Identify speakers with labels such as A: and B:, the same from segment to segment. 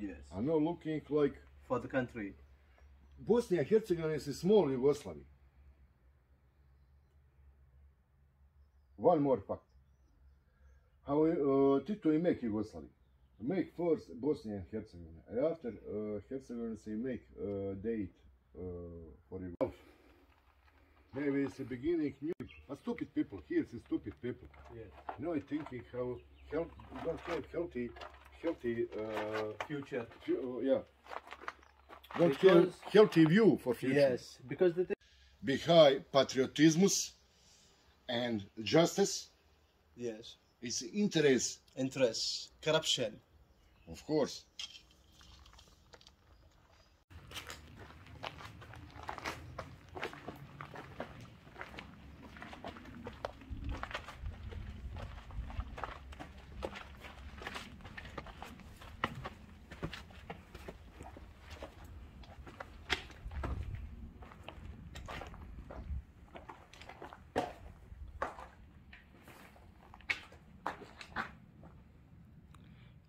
A: Yes.
B: I'm not looking like
A: For the country.
B: Bosnia and Herzegovina is a small Yugoslavia. One more fact. How uh, Tito he make Yugoslavia? Make first Bosnia and Herzegovina. And after uh, Herzegovina he make uh, date uh, for Yugoslavia. Maybe it's the beginning new. A stupid people. Here's a stupid people.
A: Yes.
B: No thinking how health, don't have healthy, healthy uh,
A: Future.
B: Fu- uh, yeah. Don't have
A: Because-
B: healthy view for future.
A: Yes. Because the thing.
B: Behind patriotismus and justice
A: Yes.
B: is interest,
A: Interest. Corruption.
B: of course.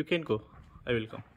C: You can go. I will come.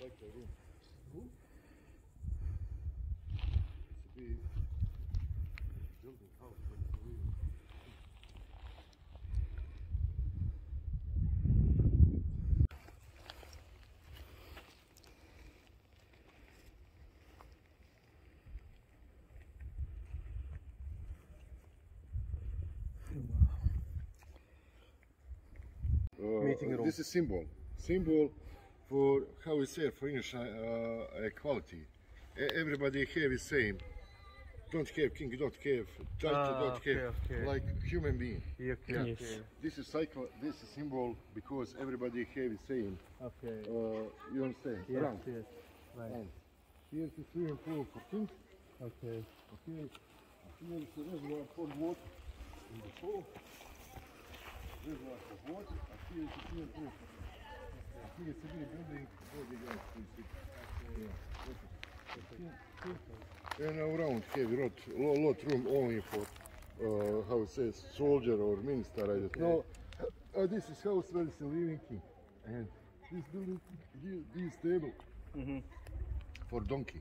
B: Like the room. It's a big building house, Uh, This is symbol. Symbol for how we say for English uh, equality. Everybody have the same. Don't have king, don't have title,
A: Ah,
B: don't
A: okay,
B: have
A: okay.
B: like human being.
A: Okay.
B: Yeah.
C: Yes.
B: This is cycle. This is symbol because everybody have the same.
A: Okay.
B: Uh, you understand?
A: Yes.
B: Rank.
A: Yes. Right.
B: And here's the swimming pool for king.
A: Okay.
B: Okay. Here is the reservoir for water in the pool. Reservoir for water. And here is the swimming pool. And here is the big building for the guys to sit. Yeah. And around have lot, lot, room only for uh, how it says soldier or minister. I don't know. Uh, this is house where is living king. And this building, this, this table
A: Mhm.
B: for donkey.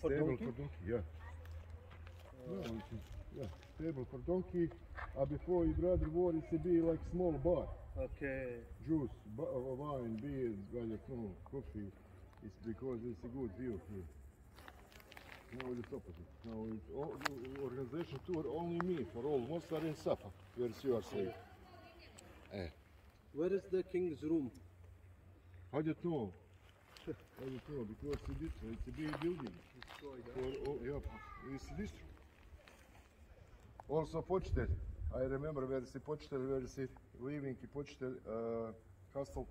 A: For
B: Stable
A: donkey?
B: for donkey, yeah. Yeah, yeah, stable for donkey. Uh, before your brother war, it should be like small bar.
A: Okay.
B: Juice, wine, beer, I don't coffee. It's because it's a good view here. Now it's opposite. Now it's all, organization tour only me for all Mostar and Safa, where you are saying. Eh,
A: Where is the king's room?
B: how do you know? How do you know? Because it's this, it's a big building. For, oh, yeah, it's this. Also počitelj. I remember where is the počitelj, where is it living i počitelj uh, castle.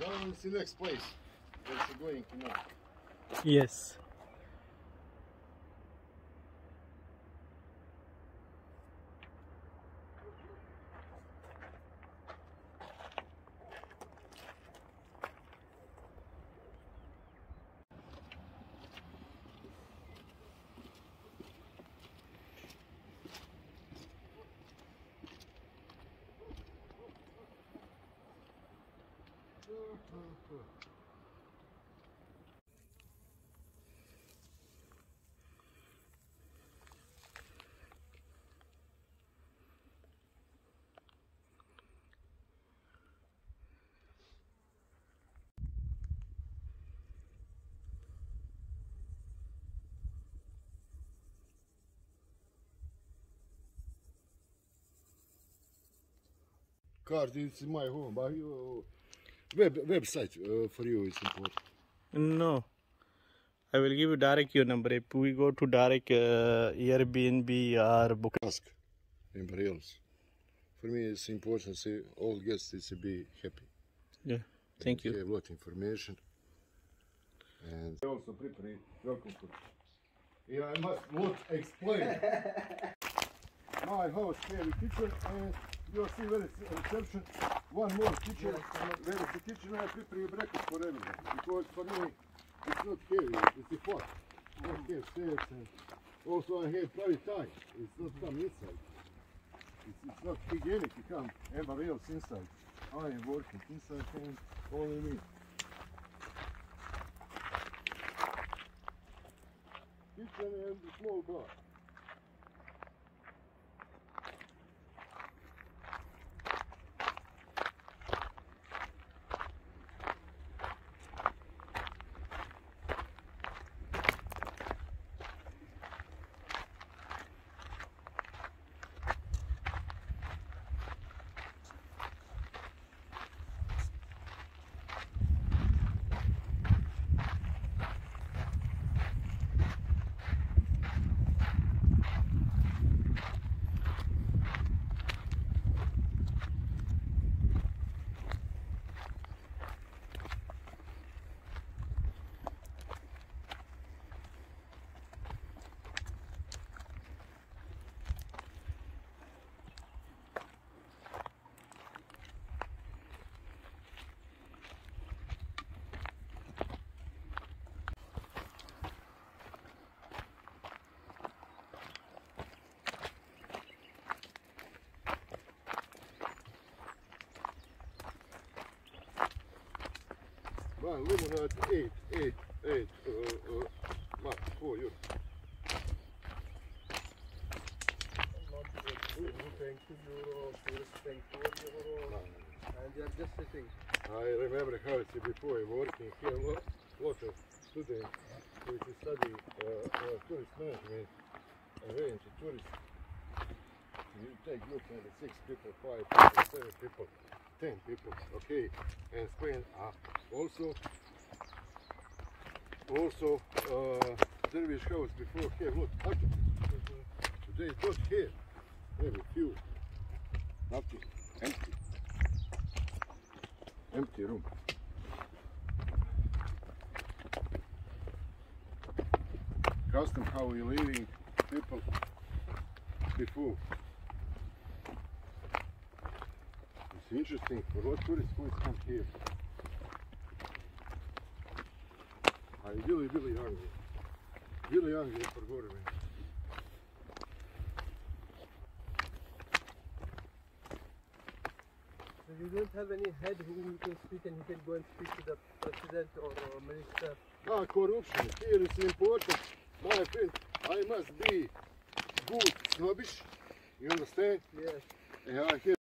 B: Down is the next place. Where is going to now?
C: Yes.
B: Card is my home, but you, web website uh, for you is important.
C: No. I will give you direct your number. If we go to direct uh, Airbnb or book.
B: Ask anybody else. For me, it's important to see all guests is to be happy.
C: Yeah. Thank you.
B: Have a lot of information. And also prepare welcome to. Yeah, I must not explain. My house here is kitchen and you'll see where is reception. One more kitchen. Where is the kitchen? I prepare breakfast for everyone because for me it's not heavy. It's a hot. I have stairs and also I have private time. It's not come inside. It's, it's not hygienic to come everybody else inside. I am working inside and only me. Kitchen and small bar. One lemonade, eight, eight, eight, uh, uh, Mark, four euro.
A: Thank you. Thank you, euro. And they are just sitting.
B: I remember how it's before working here, lot, lot of students which study uh, uh, tourist management, arrange a tourist. You take look at the six people, five people, seven people, ten people, okay, and Spain uh, also also uh, Dervish house before here, look. Today not here, very few, nothing, empty empty room. Custom how we living people before. It's interesting for what tourists who come here. I really, really hungry. Really hungry for government.
A: So you don't have any head whom you can speak and you can go and speak to the president or uh, minister.
B: Ah, corruption. Here is important. My friend, I must be good snobbish. You understand?
A: Yes.
B: And I have